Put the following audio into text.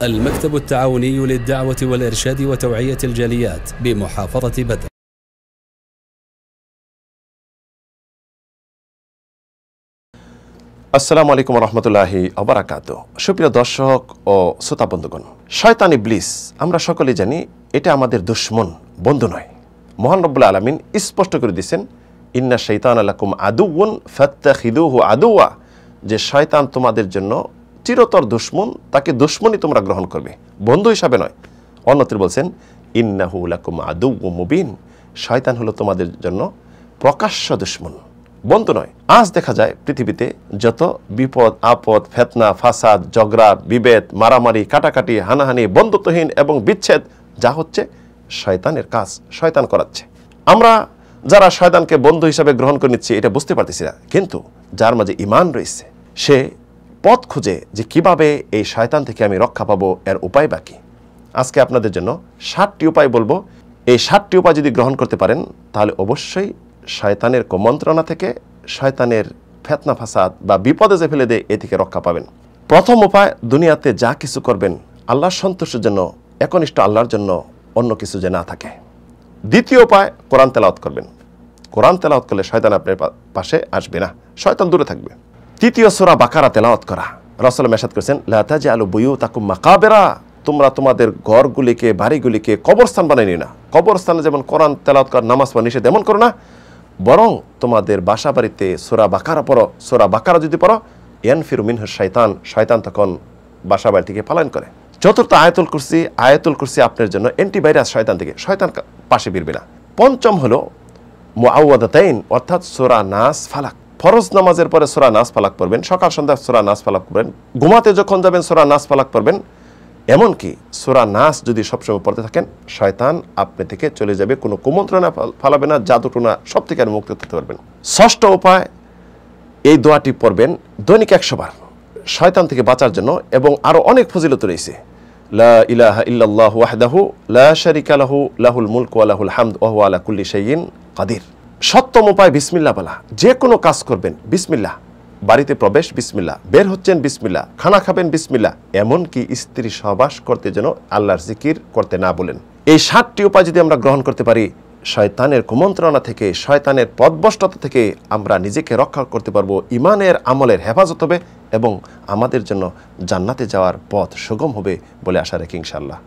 المكتب التعاوني للدعوة والإرشاد وتوعية الجاليات بمحافظة بدر আসসালামু আলাইকুম রহমতুল্লাহি অবরাকাত সুপ্রিয় দর্শক ও শ্রোতা বন্ধুগণ শয়তান ইবলিস আমরা সকলে জানি এটা আমাদের দুশ্মন বন্ধু নয় মহান রব্বুল আলমিন স্পষ্ট করে দিয়েছেন ইন্না শৈতান আলাকুম আদুউন ফত্তাখিদুহু আদুয়া যে শয়তান তোমাদের জন্য চিরতর দুশ্মন, তাকে দুশ্মনই তোমরা গ্রহণ করবে। বন্ধু হিসাবে নয়। অন্যত্র বলছেন, ইন্নাহু লাকুম আদু মুবিন। শয়তান হলো তোমাদের জন্য প্রকাশ্য দুশ্মন। বন্ধু নয়, আজ দেখা যায় পৃথিবীতে যত বিপদ, আপদ, ফেতনা, ফাসাদ, ঝগড়া, বিভেদ, মারামারি, কাটাকাটি, হানাহানি, বন্ধুত্বহীন এবং বিচ্ছেদ, যা হচ্ছে শয়তানের কাজ, শয়তান করাচ্ছে। আমরা যারা শয়তানকে বন্ধু হিসাবে গ্রহণ করে নিচ্ছি, এটা বুঝতে পারতেছি না। কিন্তু যার মাঝে ইমান রয়েছে, সে পথ খুঁজে যে কীভাবে এই শয়তান থেকে আমি রক্ষা পাবো, এর উপায় বাকি আজকে আপনাদের জন্য ষাটটি উপায় বলব। এই ষাটটি উপায় যদি গ্রহণ করতে পারেন, তাহলে অবশ্যই শয়তানের কুমন্ত্রণা থেকে শয়তানের ফেতনা ফাসাদ বা বিপদে যে ফেলে দেয়, এ থেকে রক্ষা পাবেন। প্রথম উপায়, দুনিয়াতে যা কিছু করবেন, আল্লাহর সন্তোষের জন্য, একনিষ্ঠ আল্লাহর জন্য অন্য কিছু যে না থাকে। দ্বিতীয় উপায়, কোরআন তেলাওয়াত করবেন। কোরআন তেলাওয়াত করলে শয়তান আপনার পাশে আসবে না। শয়তান দূরে থাকবে। তৃতীয় সোরা বাকারা তেলাওয়াত করা। রসল মেসাদ করেছেন লাতাজি আলু বইউ তাকু মাকাবেরা। তোমরা তোমাদের ঘরগুলিকে, বাড়িগুলিকে কবরস্থান নিও না। কবরস্থানে যেমন কোরআন তেলাওয়াত করা, নামাজ পড়া নিষেধ এমন করো না। বরং তোমাদের বাসা বাড়িতে সোরা বাকারা পড়ো। সোরা বাকারা যদি পড়ো ইয়ান ফিরু মিনহ শয়তান শয়তান তখন বাসা বাড়ি থেকে পালন করে। চতুর্থ আয়াতুল কুরসি আয়াতুল কুরসি আপনার জন্য অ্যান্টিভাইরাস শয়তান থেকে, শয়তান পাশে বিরবে না। পঞ্চম হলো মুআওয়াদাতাইন, অর্থাৎ সোরা নাস ফালাক। ফরজ নামাজের পরে সোরা নাস ফালাক পড়বেন, সকাল সন্ধ্যা সোরা নাস ফালাক পড়বেন, ঘুমাতে যখন যাবেন সোরা নাস ফালাক পড়বেন, এমনকি সোরা নাস যদি সবসময় পড়তে থাকেন, শয়তান আপনি থেকে চলে যাবে, কোনো কুমন্ত্রণা ফাল- ফালাবে না, জাদুটনা সব থেকে মুক্ত থাকতে পারবেন। ষষ্ঠ উপায়, এই দোয়াটি পড়বেন দৈনিক একশো বার, শয়তান থেকে বাঁচার জন্য এবং আরও অনেক ফজিলত রয়েছে। লা ইলাহা লা লাহু, লাহুল মুলক ওয়া লাহুল হামদ ওয়া হুয়া আলা কুল্লি শাইইন কাদির। সপ্তম উপায় বিসমিল্লাহ বলা। যে কোনো কাজ করবেন বিসমিল্লাহ বাড়িতে প্রবেশ বিসমিল্লাহ বের হচ্ছেন বিসমিল্লাহ খানা খাবেন বিসমিল্লাহ এমনকি স্ত্রী সহবাস করতে যেন আল্লাহর জিকির করতে না বলেন। এই সাতটি উপায় যদি আমরা গ্রহণ করতে পারি, শয়তানের কুমন্ত্রণা থেকে, শয়তানের পদভষ্টতা থেকে আমরা নিজেকে রক্ষা করতে পারব, ইমানের আমলের হেফাজত হবে এবং আমাদের জন্য জান্নাতে যাওয়ার পথ সুগম হবে বলে আশা রাখি ইনশাল্লাহ